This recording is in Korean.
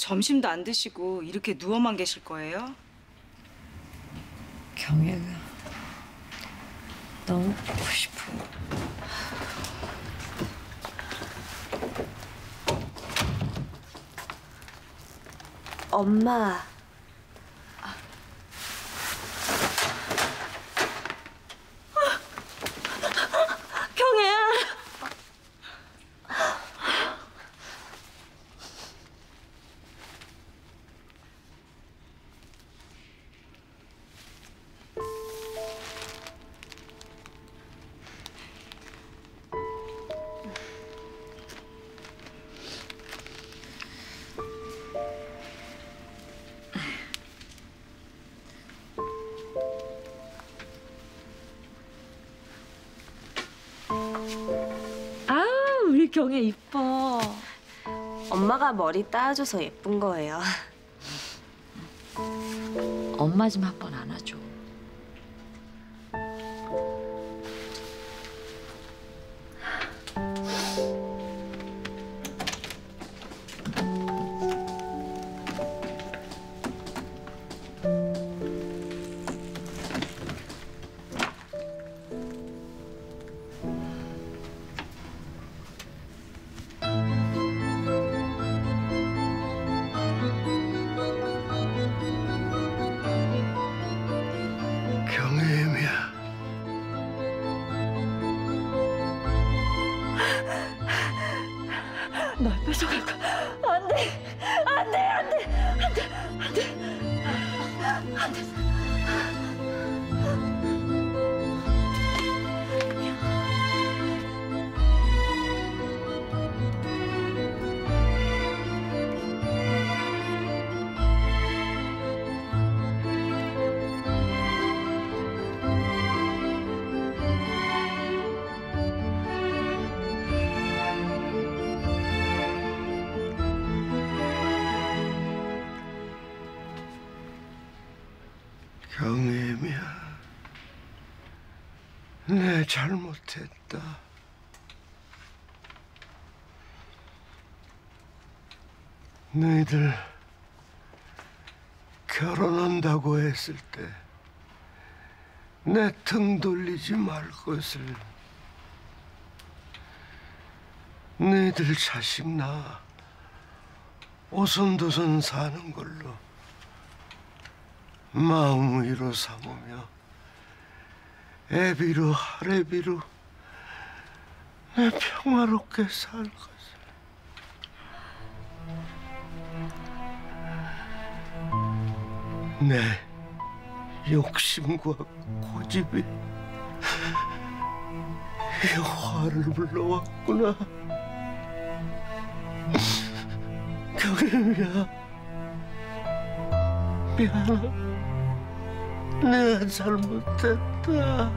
점심도 안 드시고 이렇게 누워만 계실 거예요? 경애가 너무 보고 싶어요. 엄마. 우리 경혜 이뻐. 엄마가 머리 따줘서 예쁜 거예요. 엄마 좀 한 번 안아줘. 널 뺏어갈 거야. 안 돼. 안 돼. 안 돼. 안 돼. 안 돼. 안 돼. 경애미야. 내 잘못했다. 너희들 결혼한다고 했을 때 내 등 돌리지 말 것을 너희들 자식 낳아 오손도손 사는 걸로 마음 위로 삼으며 애비로 하래비로 내 평화롭게 살 것을. 내 욕심과 고집이 이 화를 불러왔구나. 경혜미야 미안하다 내가 잘못했다.